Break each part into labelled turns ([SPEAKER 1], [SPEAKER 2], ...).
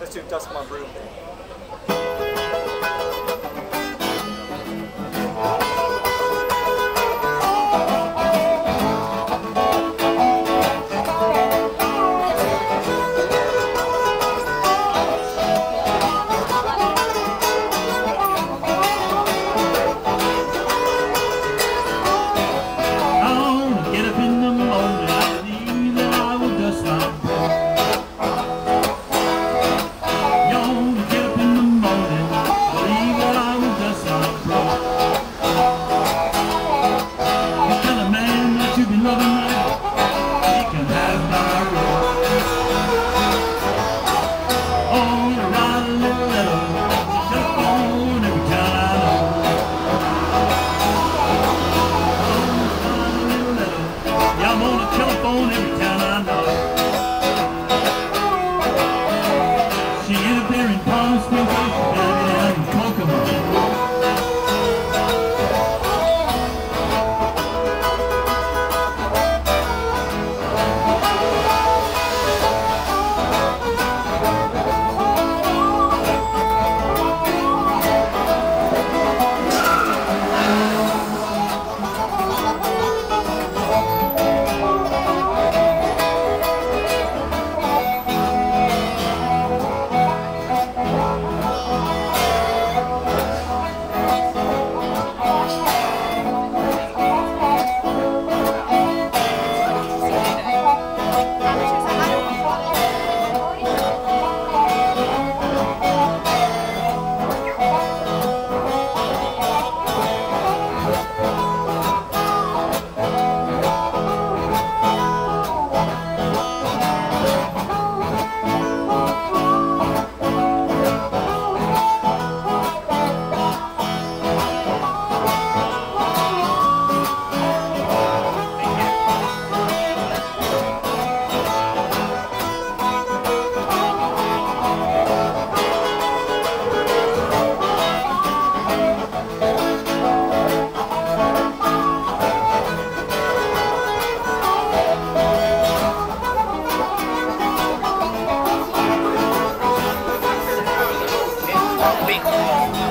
[SPEAKER 1] let's do dust my
[SPEAKER 2] room.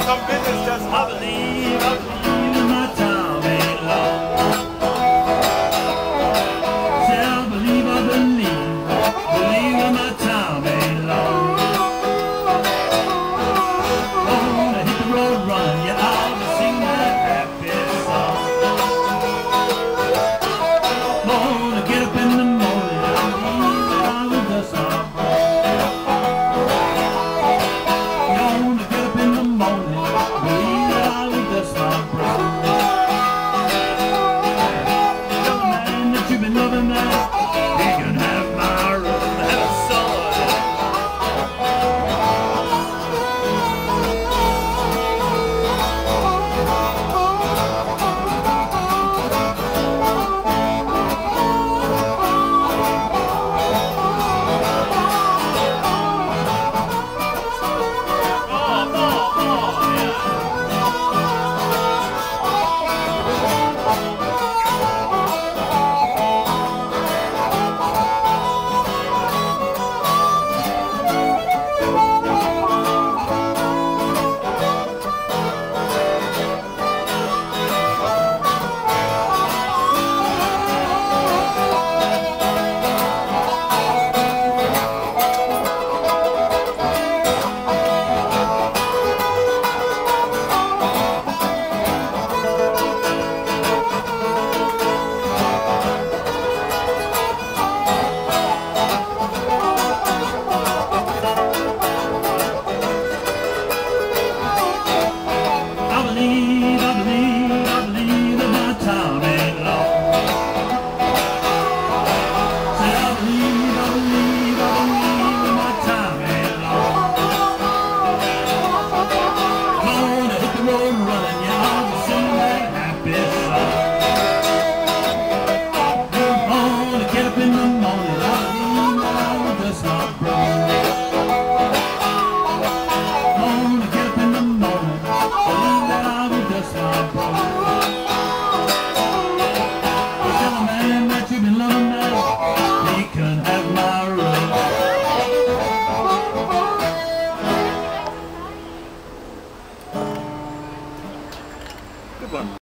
[SPEAKER 1] Some business just
[SPEAKER 2] I believe. I believe.